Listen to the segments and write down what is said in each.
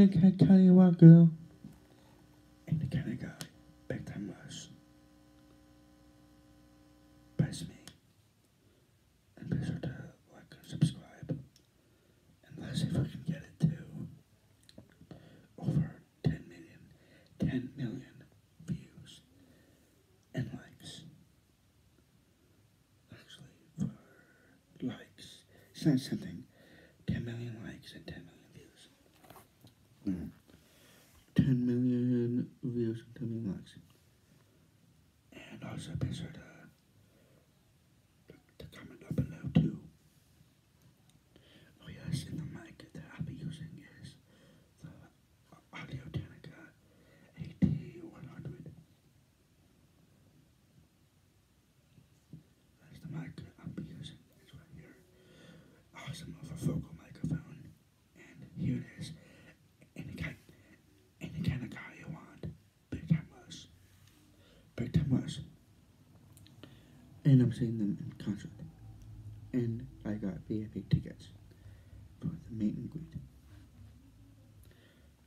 And can tell you what, girl? And the kind of guy, big time was. Press me. And be sure to like and subscribe. And let's see if we can get it to over 10 million. 10 million views and likes. Actually, for likes, say something. 10 million likes and 10 million views. Mm. 10 million views and 10 million likes. And also be sure to, to, to comment up below too. Oh yes, and the mic that I'll be using is the Audio Technica AT100. That's the mic I'll be using. It's right here. Awesome overvocal microphone. And here it is. Any kind, any kind of guy you want. Big time was. Big time was. And I'm seeing them in concert. And I got VIP tickets for the meet and greet.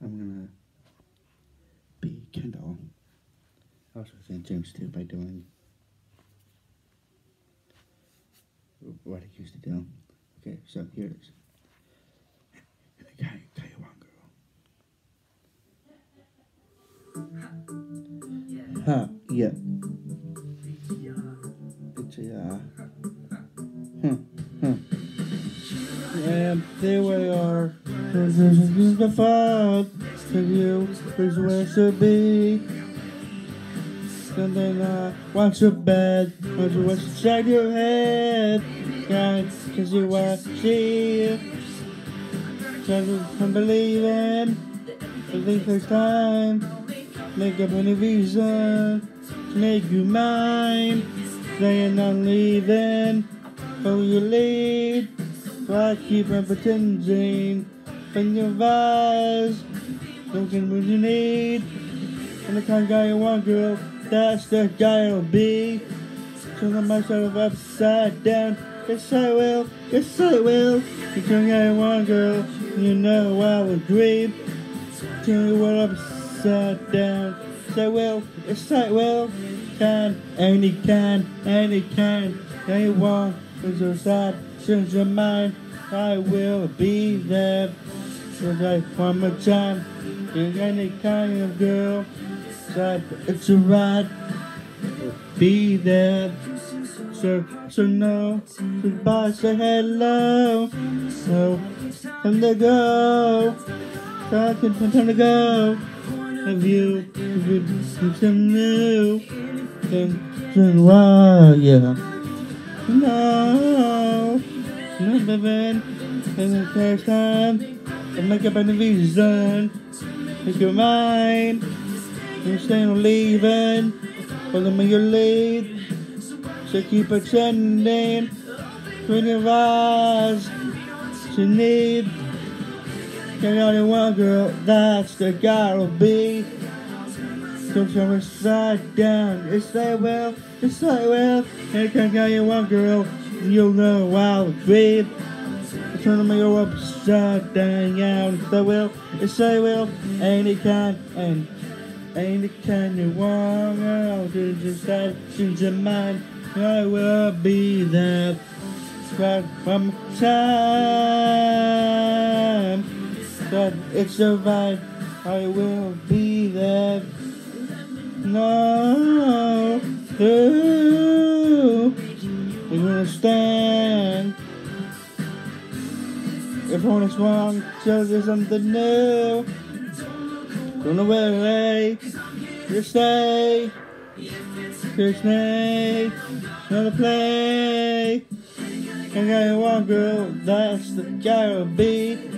I'm gonna be Kendall. I also St. James too by doing what I used to do. Okay, so here it is. And I got tell you one girl. Huh, yeah. Huh, huh. And there we are. This is the fun for you. Here's where it should be. And then uh, watch your bed, watch what's inside your head. God, cause you want to see. Cause I'm believing. I think there's time. Make up any reason to make you mine. Saying I'm leaving. Oh, you lead. So I keep on pretending. In your eyes. Don't get what you need. And the kind of guy you want, girl. That's the guy I'll be. Turn myself upside down. Yes, I will. Yes, I will. The You can get one girl. You know I will dream. Turn the world upside down. Yes, I will. Yes, I will. Can, any can, any can. Anyone who's so sad, change your mind. I will be there. Cause I one more time. You're any kind of girl. So it's a ride. Be there. So, so no, goodbye, say hello. So, time to go. To, time to go. Have you, have you something new? Then, then why, yeah. No, no, baby. And the first time, I make up any reason. Make your mind. You're staying or leaving. Follow me your lead. So keep pretending. Between your eyes. You need. Get only one girl. That's the guy I'll be. Don't try to slide down. It's I well, it's I well, I can tell you one girl. You'll know I'll be. Turn me upside down. Yes, I will. Yes, I will. Any kind. And any kind you want. I'll just that. Change your mind. I will be there. More time. But it's alright. I will be there. No, ooh, you're gonna stand. If one is wrong, tell you something new. Don't know where away. You stay. Here's me. Another play. And I one girl, that's the guy I'll.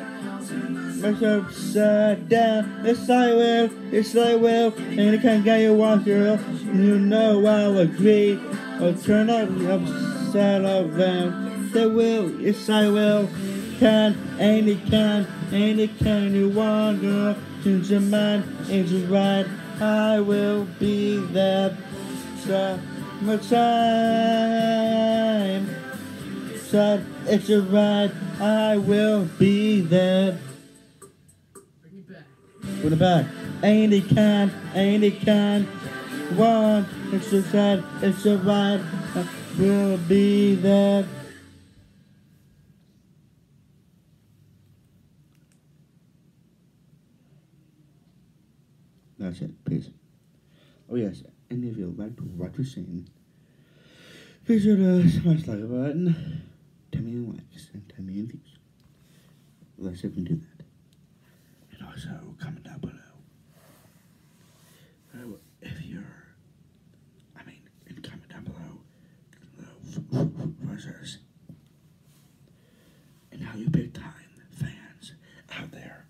Make upside down. Yes, I will. Yes, I will. And kind of guy you want, girl. You know I'll agree. I'll turn up the upside down. Yes, I will. Yes, I will. Can, any can, any can you want, girl. Change your mind, ain't you right? I will be there. Summer time. So it's a right. I will be there. With the back. Kind, ain't it kind? One, it's so sad, it's so right. Will be there. That's it. Peace. Oh yes, and if you'd like to watch us sing, visit us, smash like button, tell me in likes, and tell me in views. Let's see if we can do that. Also comment down below. If you're, I mean, comment down below, uh, buzzers, and how you big time fans out there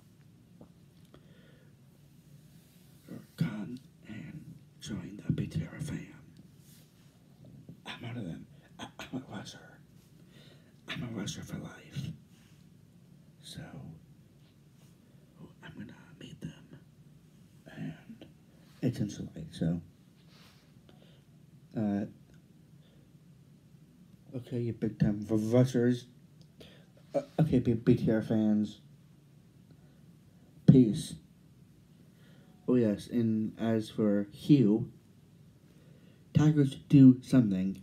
come and join the Big Terror fam. I'm one of them. I, I'm a Rusher. I'm a Rusher for life. So, oh, I'm gonna meet them. And it's in Soleil, so. Uh, okay, you big time for Rushers. Uh, okay, big BTR fans. Peace. Oh yes, and as for Hugh, Tigers do something